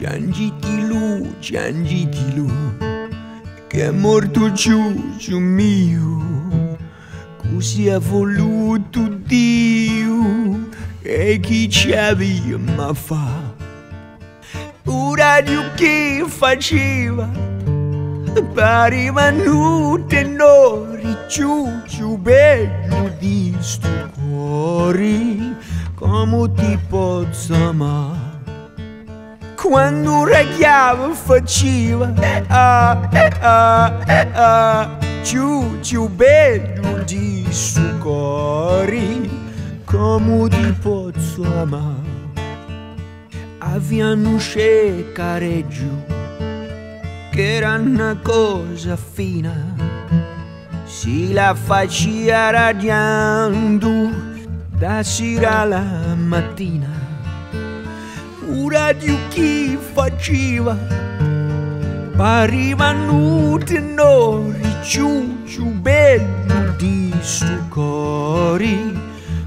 Ciangiti lu, ciangiti lu, che è morto Giugiu mio, così ha voluto Dio, e chi ci aveva ma fa. Ora Dio che faceva, parevano tenori, Giugiu bello di sto cuore, come ti posso amare quando ragliava faceva eh, ah, eh, ah, eh, ah, giù giù bello di suo cuore come ti posso amare avevano careggio che era una cosa fina. Si la faccia radiando da sera alla mattina un radio chi faceva. Parivano tenori giù giù bello di sto cuore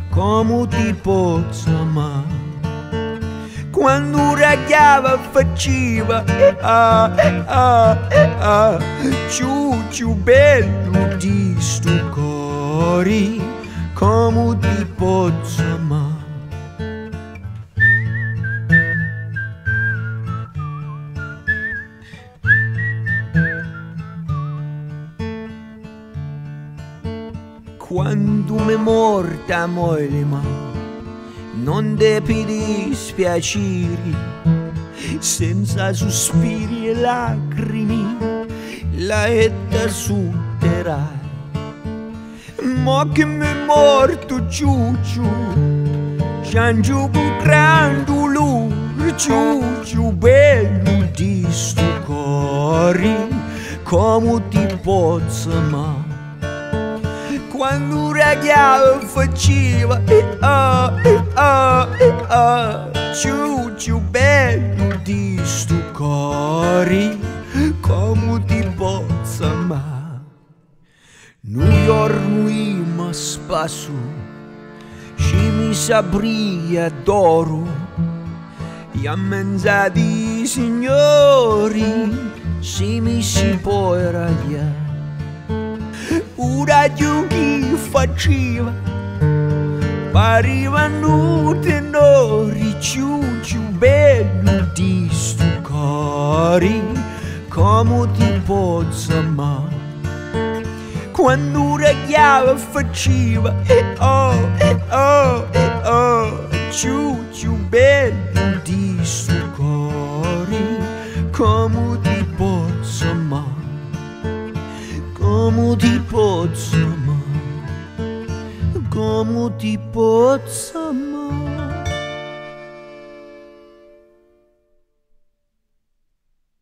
come ti posso amare. Quando ragliava faceva eh, ah, eh, ah, eh, ah, giù giù bello di sto cuore come ti posso amare quando mi morta molma non depi dispiacere senza sospiri e lacrimi la etta sutterai mo che mi morto giugiu ciangiu bucrando l'ur giugiu bello di sto cuore come ti posso amare quando ragliava faceva eh, ah, eh, ah, eh, ah, ciu ciu bello di sto cuore come ti posso amare New York ma spasso ci mi sabria d'oro e a menza di signori si mi si può ragliare. Ora chi faceva. Parivano tenori giù giù bello di sto cuore come ti posso amare quando ragliava faceva e oh e oh e oh giù bello di sto cuore come ti posso amare como ti posso Como te pots amar?